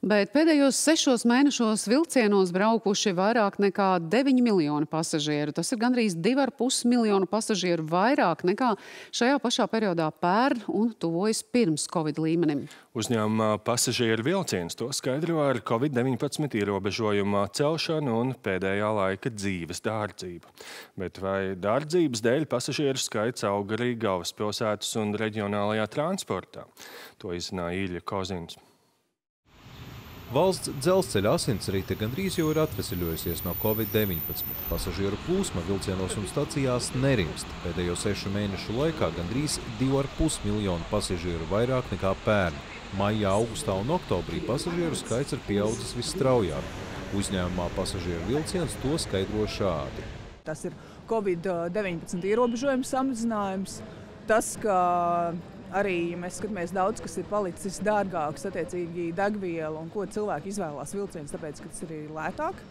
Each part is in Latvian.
Bet pēdējos sešos mēnešos vilcienos braukuši vairāk nekā 9 miljoni pasažieru. Tas ir gandrīz 2,5 miljonu pasažieru vairāk nekā šajā pašā periodā pērn un tuvojas pirms Covid līmenim. Uzņēmumā pasažieru vilciens to skaidro ar Covid-19 ierobežojumu celšanu un pēdējā laika dzīves dārdzību. Bet vai dārdzības dēļ pasažieru skaits auga arī galvaspilsētas un reģionālajā transportā? To izzināja Īļa Kozins. Valsts dzelzceļa asinsrite gandrīz jau ir atveseļojusies no Covid-19. Pasažieru plūsma vilcienos un stacijās nerimst. Pēdējo sešu mēnešu laikā gandrīz 2,5 miljonu pasažieru vairāk nekā pērn. Maijā, augustā un oktobrī pasažieru skaits ir pieaudzis visstraujāk. Uzņēmumā pasažieru vilciens to skaidro šādi. Tas ir Covid-19 ierobežojums samazinājums. Tas, ka arī ja mēs skatāmies daudz, kas ir palicis dārgāks, attiecīgi degviela un ko cilvēki izvēlās vilcienus, tāpēc, ka tas ir lētāk.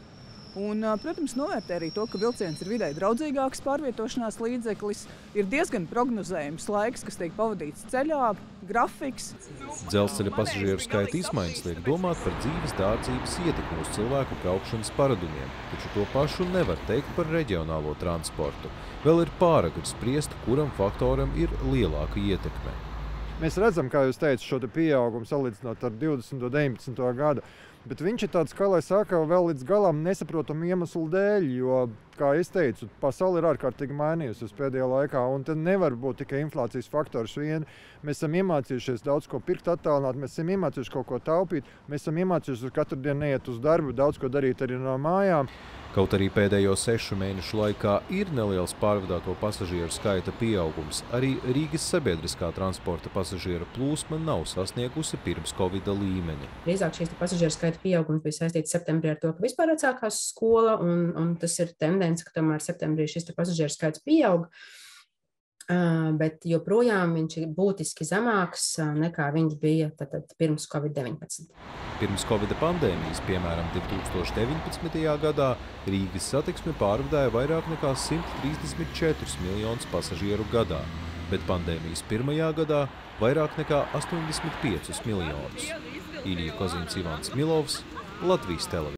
Un, protams, novērtē arī to, ka vilciens ir vidē draudzīgāks pārvietošanās līdzeklis. Ir diezgan prognozējams laiks, kas tiek pavadīts ceļā, grafiks. Dzelzceļa pasažieru skaita izmaiņas liek domāt par dzīves dārdzības ietekmi uz cilvēku braukšanas paradumiem, taču to pašu nevar teikt par reģionālo transportu. Vēl ir pāragri spriest, kuram faktoram ir lielāka ietekme. Mēs redzam, kā jūs teicat, šo te pieaugumu salīdzinot ar 20. un 19. gadu. Bet viņš ir tāds, kā lai saka, vēl līdz galam nesaprotamu iemeslu dēļ. Jo, kā jau teicu, pasaule ir ārkārtīgi mainījusies pēdējā laikā. Un tad nevar būt tikai inflācijas faktors vien. Mēs esam iemācījušies daudz ko pirkt, attālināt, mēs esam iemācījušies kaut ko taupīt, mēs esam iemācījušies katru dienu neiet uz darbu, daudz ko darīt arī no mājām. Kaut arī pēdējo sešu mēnešu laikā ir neliels pārvadāto pasažieru skaita pieaugums, arī Rīgas sabiedriskā transporta pasažieru plūsma nav sasniegusi pirms Covid līmeņa. Drīzāk šīs pasažieru skaita pieaugums bija saistīts septembrī ar to, ka vispār atsākās skola, un, un tas ir tendence, ka tomēr septembrī šis pasažieru skaits pieaug. Bet joprojām viņš ir būtiski zemāks nekā viņš bija tad, tad pirms Covid-19. Pirms Covid pandēmijas, piemēram, 2019. gadā, Rīgas satiksme pārvadāja vairāk nekā 134 miljonus pasažieru gadā, bet pandēmijas pirmajā gadā vairāk nekā 85 miljonus. Ilija Kozins, Ivans Milovs, Latvijas televīzija.